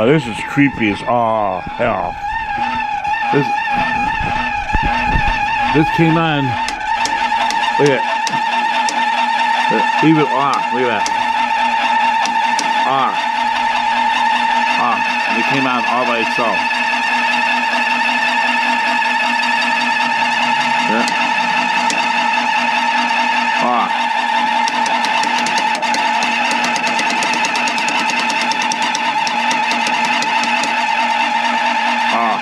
Oh, this is creepy as all hell. This, this came on. Look at it. Even ah, look at that. Ah, ah, it came on all by itself. Yeah. Ah. Ah.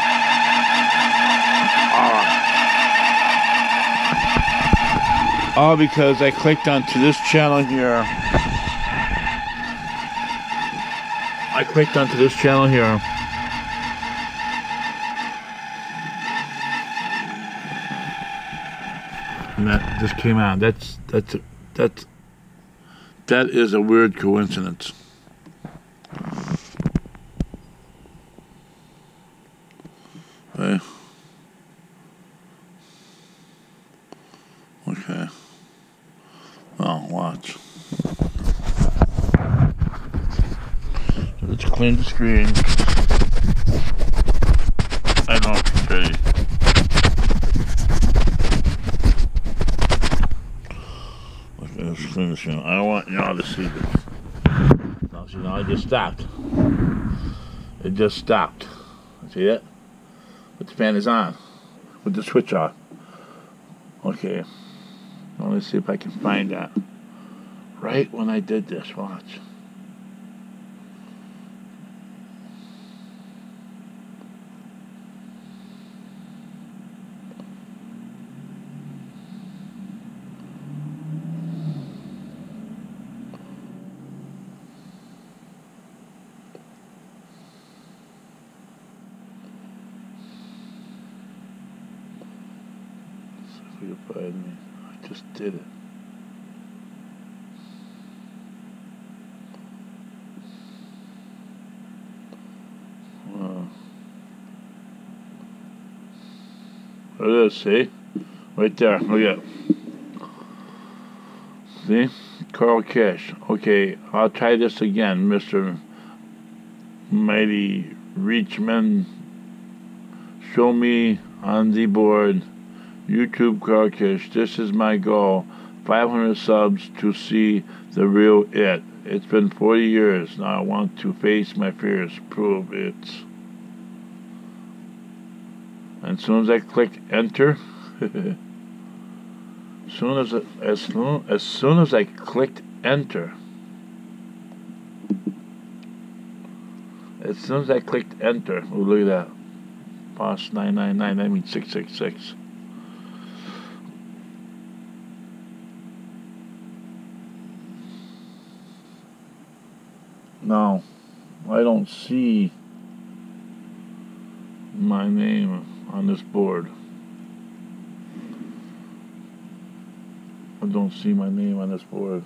Ah. All because I clicked onto this channel here. I clicked onto this channel here. And that just came out. That's that's that's that is a weird coincidence. Okay. Okay. Watch. Let's clean the screen. I don't. Okay, let's clean the screen. I want y'all to see this. Now, see, now I just stopped. It just stopped. See that? But the fan is on with the switch on. Okay. Let's see if I can find that. Right when I did this, watch. See if we can find me. I just did it. Uh, There it is, see? Right there, look at it. See? Carl Kish. Okay, I'll try this again, Mr. Mighty Reachman. Show me on the board. YouTube Carl Kish. This is my goal. 500 subs to see the real it. It's been 40 years. Now I want to face my fears. Prove it. And as soon as I click enter, soon as as soon as soon as I clicked enter, as soon as I clicked enter, oh look at that, boss nine nine nine. I mean six six six. No, I don't see my name on this board. I don't see my name on this board.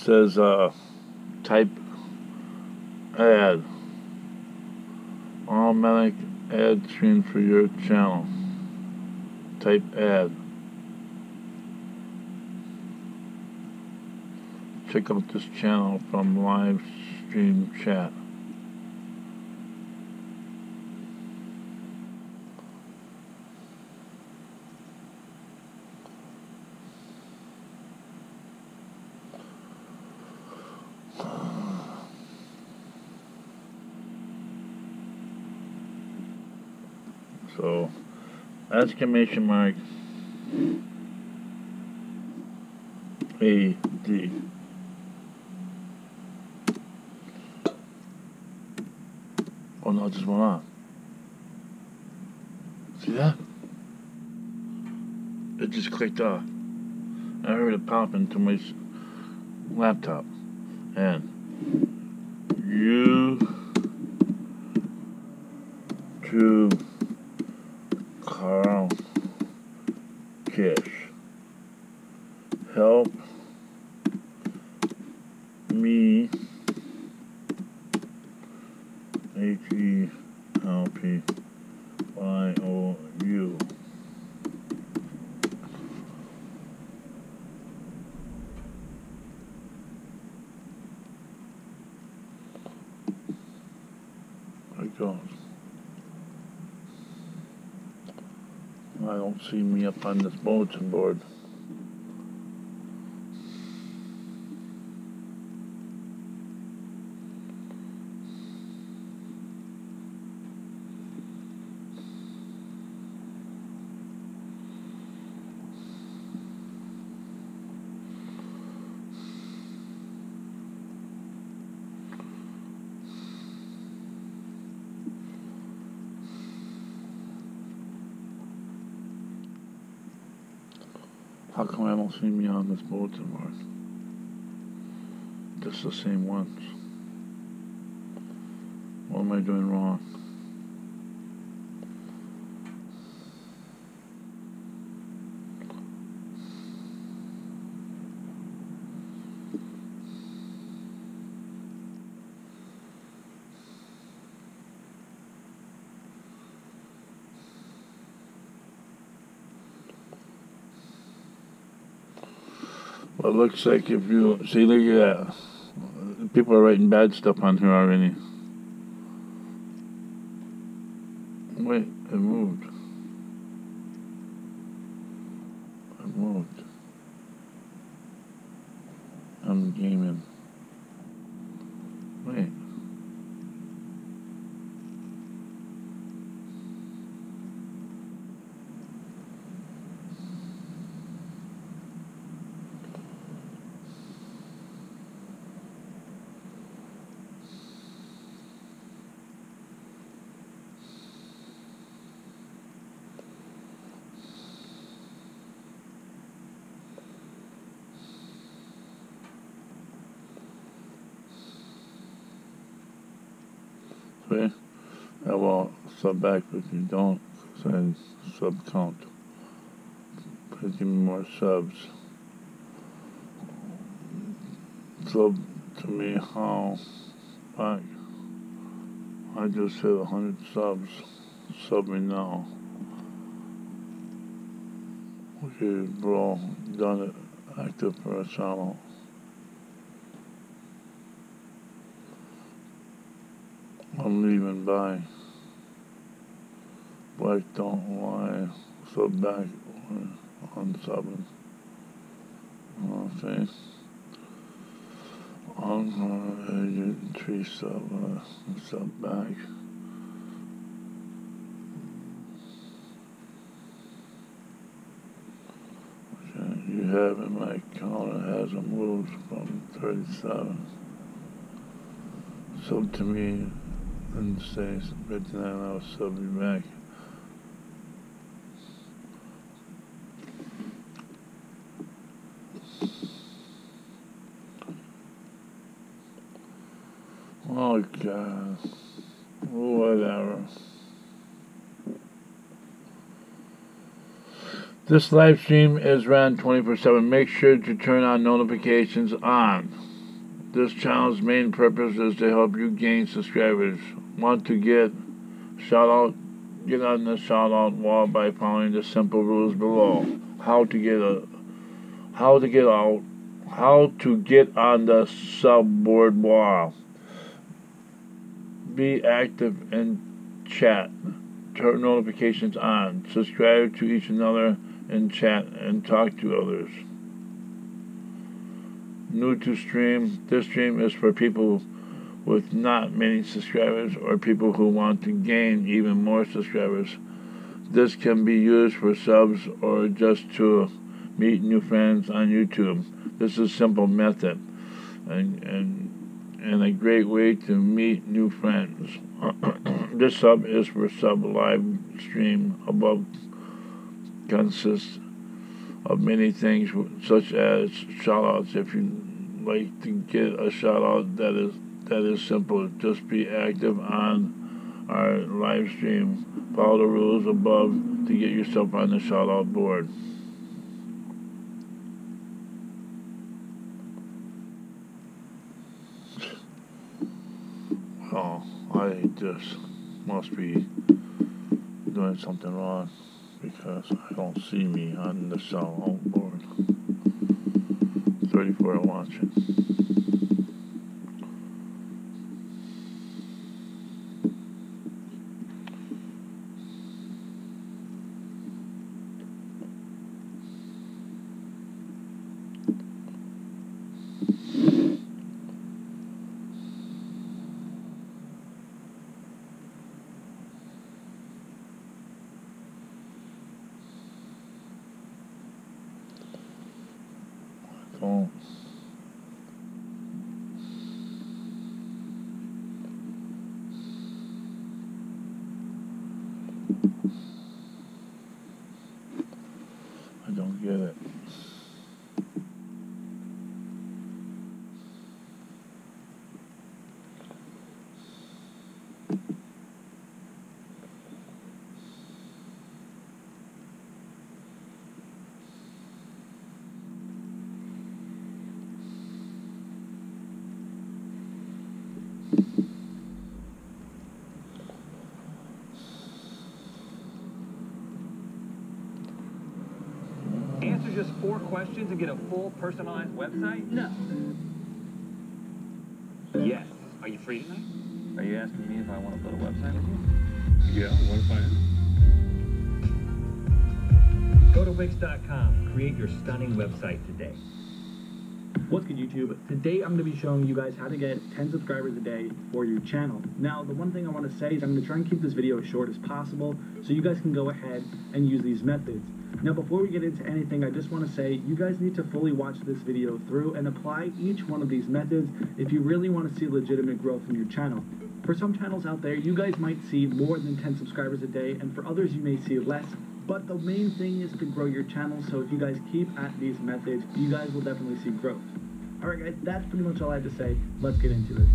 Says uh, type ad. Automatic ad stream for your channel. Type ad. Check out this channel from live stream chat. So, exclamation mark A D. Oh no, just went. See that? It just clicked off. I heard it pop into my laptop. And you to Carl Kish. Help me H E L P Y O U. There it goes. I don't see me up on this bulletin board. How come I don't see me on this bulletin board? Just the same ones. What am I doing wrong? It looks like if you see, look at that. People are writing bad stuff on here already. Wait, it moved. It moved. I'm gaming. Wait. Okay. Sub back if you don't, because sub count. Give me more subs. Sub to me how back. I just hit 100 subs. Sub me now. Okay, bro, done it. Active for a channel. I'm leaving by. Black don't lie. Sub back on 7. Okay. On agent tree sub uh, sub back. You have in my account it hasn't moved from 37. So to me and say written down I'll sub you back. This live stream is ran 24 7. Make sure to turn on notifications on. This channel's main purpose is to help you gain subscribers. Want to get shout out? Get on the shout out wall by following the simple rules below. How to get a how to get out how to get on the subboard wall. Be active in chat. Turn notifications on. Subscribe to each another in chat and talk to others new to stream. This stream is for people with not many subscribers or people who want to gain even more subscribers. This can be used for subs or just to meet new friends on YouTube. This is a simple method and, and, and a great way to meet new friends. this sub is for sub live stream above consists of many things, such as shoutouts. If you like to get a shoutout, that is that is simple. Just be active on our live stream. Follow the rules above to get yourself on the shoutout board. Oh, I just must be doing something wrong because I don't see me on the cell home oh, board. 34 are watching. Phone. I don't get it. Answer just four questions and get a full personalized website? No. Yes. Are you free tonight? Are you asking me if I want to build a website with you? Yeah, what if I am? Go to Wix.com. Create your stunning website today. YouTube? Today I'm going to be showing you guys how to get 10 subscribers a day for your channel. Now the one thing I want to say is I'm going to try and keep this video as short as possible so you guys can go ahead and use these methods. Now before we get into anything I just want to say you guys need to fully watch this video through and apply each one of these methods if you really want to see legitimate growth in your channel. For some channels out there you guys might see more than 10 subscribers a day and for others you may see less but the main thing is to grow your channel, so if you guys keep at these methods, you guys will definitely see growth. Alright guys, that's pretty much all I have to say. Let's get into it.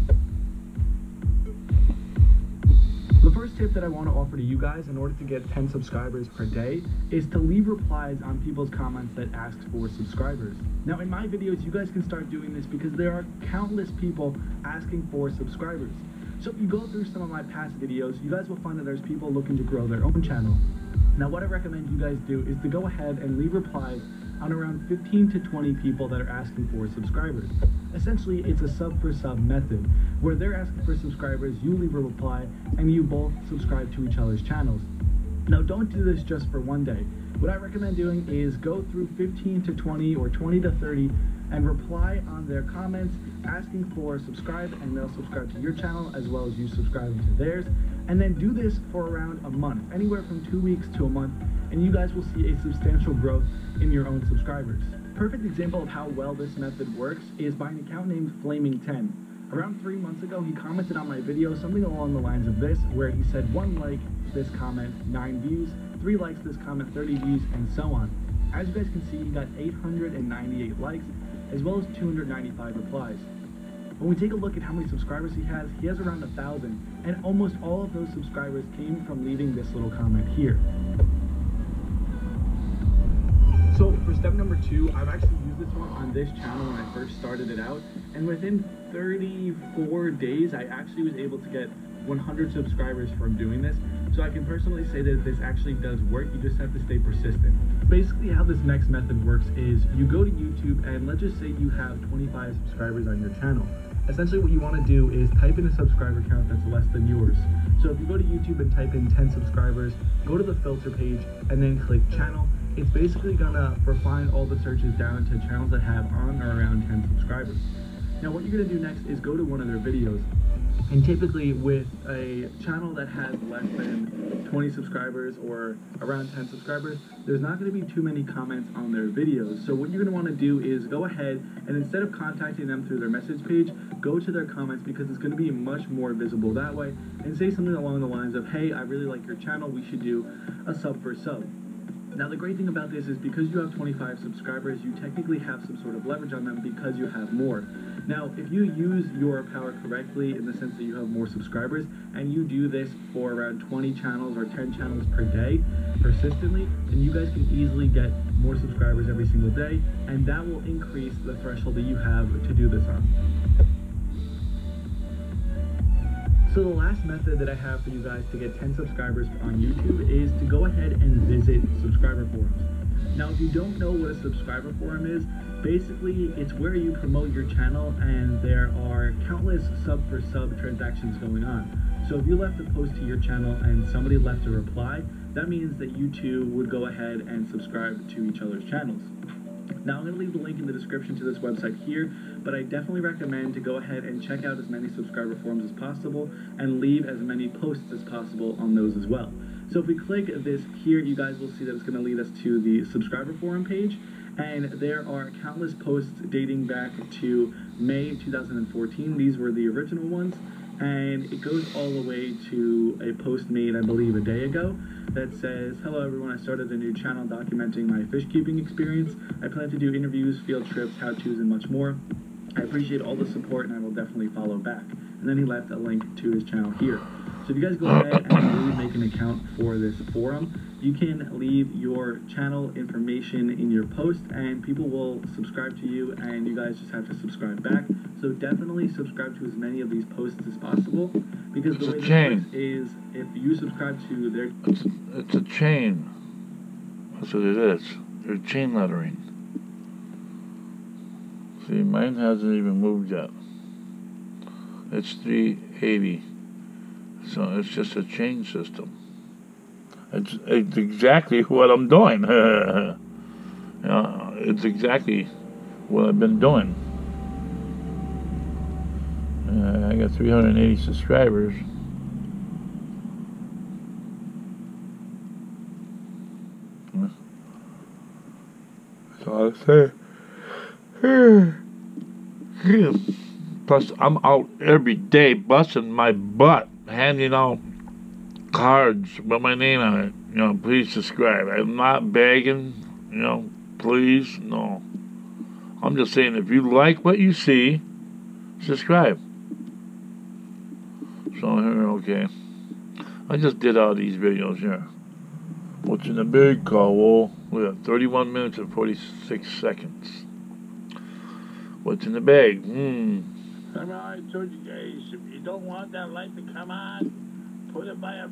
The first tip that I want to offer to you guys in order to get 10 subscribers per day is to leave replies on people's comments that ask for subscribers. Now in my videos, you guys can start doing this because there are countless people asking for subscribers. So if you go through some of my past videos, you guys will find that there's people looking to grow their own channel. Now what I recommend you guys do is to go ahead and leave replies on around 15 to 20 people that are asking for subscribers. Essentially, it's a sub for sub method, where they're asking for subscribers, you leave a reply, and you both subscribe to each other's channels. Now don't do this just for one day. What I recommend doing is go through 15 to 20 or 20 to 30 and reply on their comments asking for subscribe and they'll subscribe to your channel as well as you subscribing to theirs and then do this for around a month anywhere from two weeks to a month and you guys will see a substantial growth in your own subscribers. Perfect example of how well this method works is by an account named flaming10 around three months ago he commented on my video something along the lines of this where he said one like this comment nine views three likes this comment 30 views and so on. As you guys can see he got 898 likes as well as 295 replies. When we take a look at how many subscribers he has, he has around a thousand, and almost all of those subscribers came from leaving this little comment here. So for step number two, I've actually used this one on this channel when I first started it out, and within 34 days, I actually was able to get 100 subscribers from doing this. So I can personally say that this actually does work, you just have to stay persistent. Basically how this next method works is you go to YouTube and let's just say you have 25 subscribers on your channel. Essentially what you want to do is type in a subscriber count that's less than yours. So if you go to YouTube and type in 10 subscribers, go to the filter page and then click channel, it's basically gonna refine all the searches down to channels that have on or around 10 subscribers. Now what you're gonna do next is go to one of their videos and typically with a channel that has less than 20 subscribers or around 10 subscribers, there's not going to be too many comments on their videos. So what you're going to want to do is go ahead and instead of contacting them through their message page, go to their comments because it's going to be much more visible that way and say something along the lines of, hey, I really like your channel, we should do a sub for sub. Now the great thing about this is because you have 25 subscribers, you technically have some sort of leverage on them because you have more. Now, if you use your power correctly in the sense that you have more subscribers, and you do this for around 20 channels or 10 channels per day, persistently, then you guys can easily get more subscribers every single day, and that will increase the threshold that you have to do this on. So the last method that I have for you guys to get 10 subscribers on YouTube is to go ahead and visit subscriber forums. Now, if you don't know what a subscriber forum is, basically it's where you promote your channel and there are countless sub for sub transactions going on. So if you left a post to your channel and somebody left a reply, that means that you two would go ahead and subscribe to each other's channels. Now, I'm going to leave the link in the description to this website here, but I definitely recommend to go ahead and check out as many subscriber forums as possible and leave as many posts as possible on those as well. So if we click this here, you guys will see that it's going to lead us to the subscriber forum page, and there are countless posts dating back to May 2014. These were the original ones, and it goes all the way to a post made, I believe, a day ago that says, Hello everyone, I started a new channel documenting my fish keeping experience. I plan to do interviews, field trips, how to's, and much more. I appreciate all the support and I will definitely follow back. And then he left a link to his channel here. So if you guys go ahead and really make an account for this forum, you can leave your channel information in your post and people will subscribe to you and you guys just have to subscribe back. So definitely subscribe to as many of these posts as possible because It's the a way this chain. works is if you subscribe to their It's, it's a chain. That's what it is. They're chain lettering. See, mine hasn't even moved yet. It's 380. So it's just a chain system. It's, it's exactly what I'm doing. yeah, it's exactly what I've been doing. Uh, I got 380 subscribers. That's all I say. Plus, I'm out every day busting my butt, handing out cards with my name on it. You know, please subscribe. I'm not begging, you know, please, no. I'm just saying, if you like what you see, subscribe. So, here, okay. I just did all these videos here. What's in the big call? We have 31 minutes and 46 seconds. What's in the bag? Hmm. Remember I told you guys, if you don't want that light to come on, put it by a